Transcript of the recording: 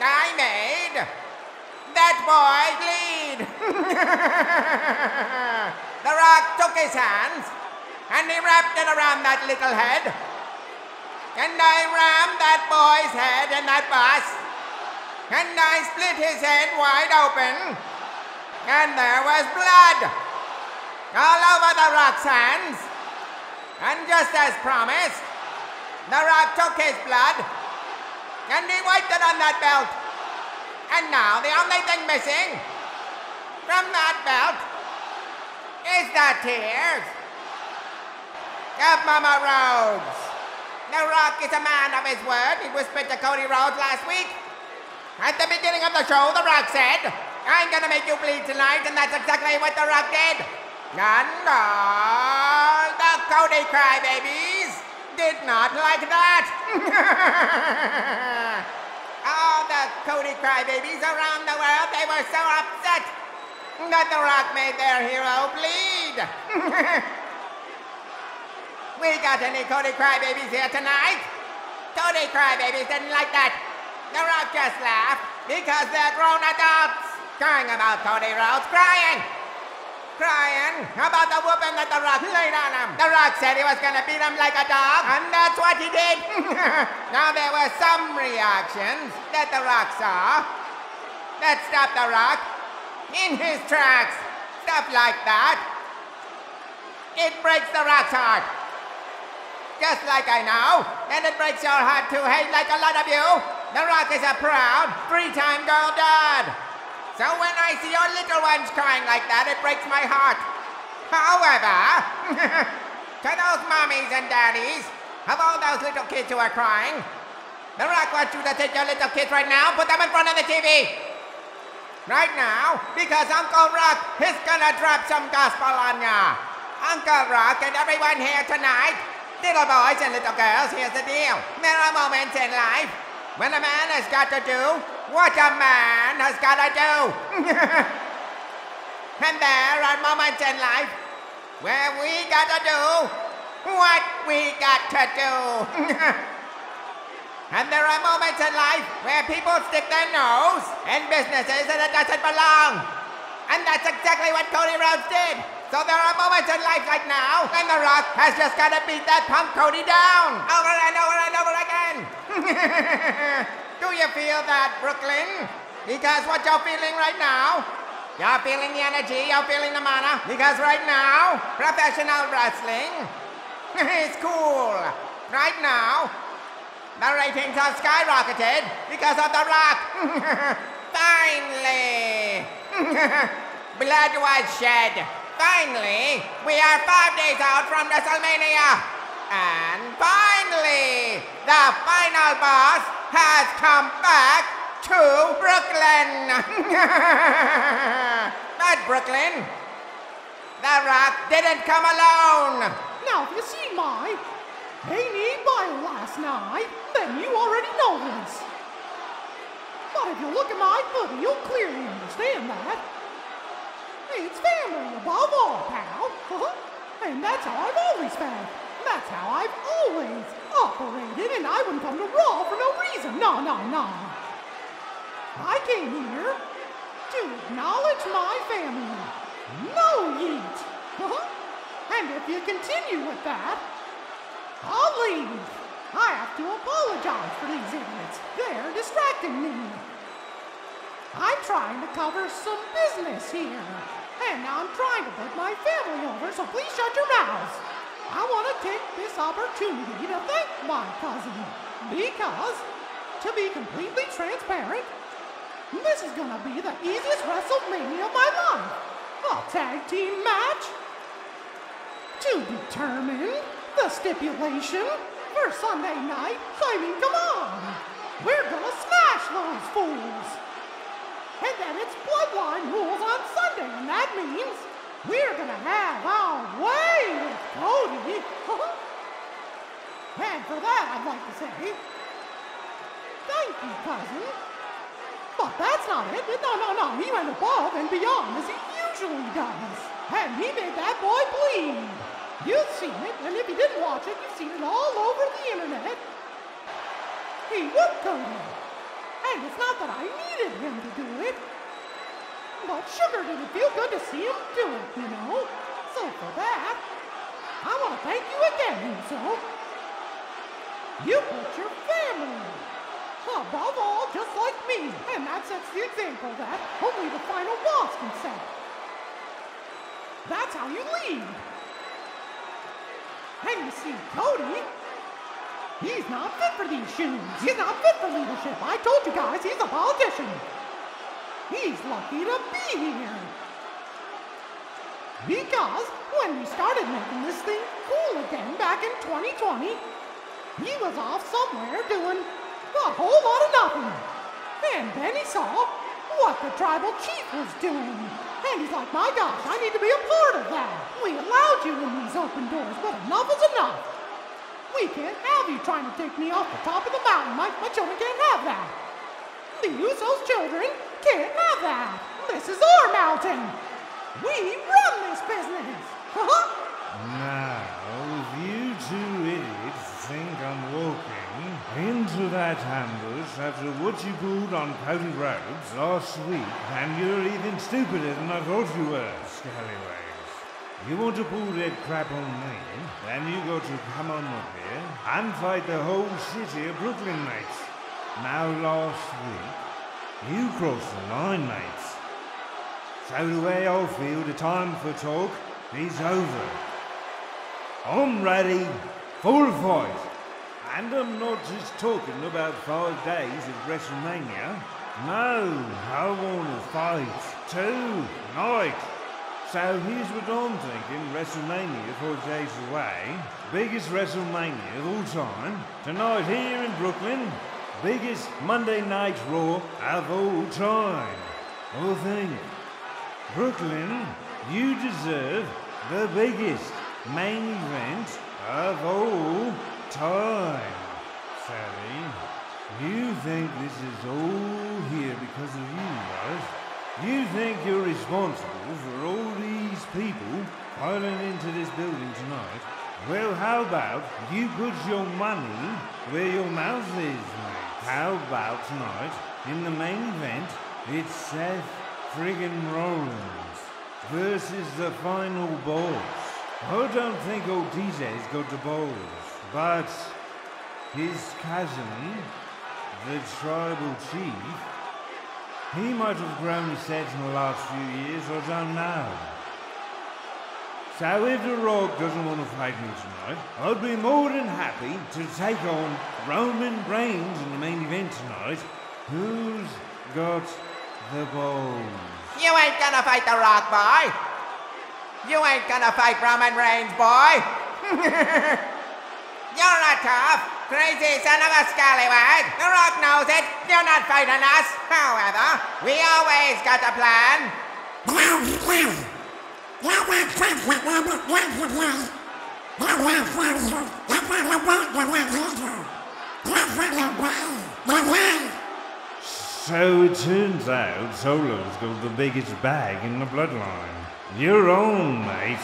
I made that boy bleed. the rock took his hands and he wrapped it around that little head. And I rammed that boy's head in that bus. And I split his head wide open. And there was blood all over the rock's hands. And just as promised, the rock took his blood and he wiped it on that belt. And now the only thing missing from that belt is the tears of Mama Rhodes. The Rock is a man of his word. He whispered to Cody Rhodes last week. At the beginning of the show, The Rock said, I'm gonna make you bleed tonight, and that's exactly what The Rock did. And all the Cody crybabies did not like that. all the Cody crybabies around the world, they were so upset that The Rock made their hero bleed. We got any Cody Crybabies here tonight? Cody Crybabies didn't like that. The Rock just laughed because they're grown adults crying about Cody Rhodes, crying. Crying about the that The Rock laid on him. The Rock said he was gonna beat him like a dog, and that's what he did. now there were some reactions that The Rock saw that stopped The Rock in his tracks. Stuff like that. It breaks The Rock's heart just like I know, and it breaks your heart to hate like a lot of you. The Rock is a proud, three-time girl dad. So when I see your little ones crying like that, it breaks my heart. However, to those mommies and daddies of all those little kids who are crying, The Rock wants you to take your little kids right now, put them in front of the TV. Right now, because Uncle Rock is gonna drop some gospel on ya. Uncle Rock and everyone here tonight Little boys and little girls, here's the deal. There are moments in life when a man has got to do what a man has got to do. and there are moments in life where we got to do what we got to do. and there are moments in life where people stick their nose in businesses that it doesn't belong. And that's exactly what Cody Rhodes did. So there are moments in life like now when The Rock has just got to beat that punk Cody down over and over and over again. Do you feel that, Brooklyn? Because what you're feeling right now, you're feeling the energy, you're feeling the mana. Because right now, professional wrestling is cool. Right now, the ratings have skyrocketed because of The Rock. Finally, blood was shed. Finally, we are five days out from WrestleMania. And finally, the final boss has come back to Brooklyn. but Brooklyn, The Rock didn't come alone. Now, if you see my Haney bio last night, then you already know this. But if you look at my hoodie, you'll clearly understand that. It's family above all, pal. and that's how I've always felt. That's how I've always operated, and I wouldn't come to Raw for no reason. No, no, no. I came here to acknowledge my family. No yeet. and if you continue with that, I'll leave. I have to apologize for these idiots. They're distracting me. I'm trying to cover some business here. And now I'm trying to put my family over, so please shut your mouths. I want to take this opportunity to thank my cousin. Because, to be completely transparent, this is to be the easiest WrestleMania of my life. A tag team match. To determine the stipulation for Sunday night. I mean, come on. We're to smash those fools. And then it's bloodline rules on Sunday, and that means we're gonna have our way with Cody. and for that, I'd like to say, thank you, cousin. But that's not it. No, no, no. He went above and beyond as he usually does. And he made that boy bleed. You've seen it, and if you didn't watch it, you've seen it all over the internet. He whooped Cody. And And it's not that I needed him to do it, but Sugar didn't feel good to see him do it, you know? So for that, I want to thank you again, Uso. You put your family above all, just like me, and that sets the example that only the final boss can set. That's how you lead. And you see, Cody, he's not fit for these shoes. He's not fit for leadership. I told you guys, he's a politician. He's lucky to be here. Because when we started making this thing cool again back in 2020, he was off somewhere doing a whole lot of nothing. And then he saw what the tribal chief was doing. And he's like, my gosh, I need to be a part of that. We allowed you in these open doors, but enough is enough. We can't have you trying to take me off the top of the mountain. My, my children can't have that. The Usos children can't have that. This is our mountain. We run this business. now, if you two idiots think I'm walking into that ambush after what you pulled on Cody Rhodes last week, and you're even stupider than I thought you were, scallywags. You want to pull that crap on me, then you got to come on up here and fight the whole city of Brooklyn, mates. Now, last week, you crossed the line, mates. So the way I feel, the time for talk is over. I'm ready for a fight. And I'm not just talking about five days of WrestleMania. No, I want to fight tonight. So here's what I'm thinking WrestleMania four days away. Biggest WrestleMania of all time. Tonight here in Brooklyn. Biggest Monday Night Raw of all time. I think. Brooklyn, you deserve the biggest main event of all time. Sally, you think this is all here because of you, right? You think you're responsible for all these people piling into this building tonight? Well, how about you put your money where your mouth is, mate? How about tonight, in the main event, it's Seth friggin' Rollins versus the final boss. I don't think old DJ's got the balls, but his cousin, the tribal chief, he might have grown head in the last few years, I don't know. So if The Rock doesn't want to fight me tonight, I'd be more than happy to take on Roman Reigns in the main event tonight. Who's got the balls? You ain't gonna fight The Rock, boy. You ain't gonna fight Roman Reigns, boy. You're not tough. Crazy son of a scallywag. The Rock knows it. You're not fighting us. However, we always got a plan. So it turns out Solo's got the biggest bag in the bloodline. You're on, mate.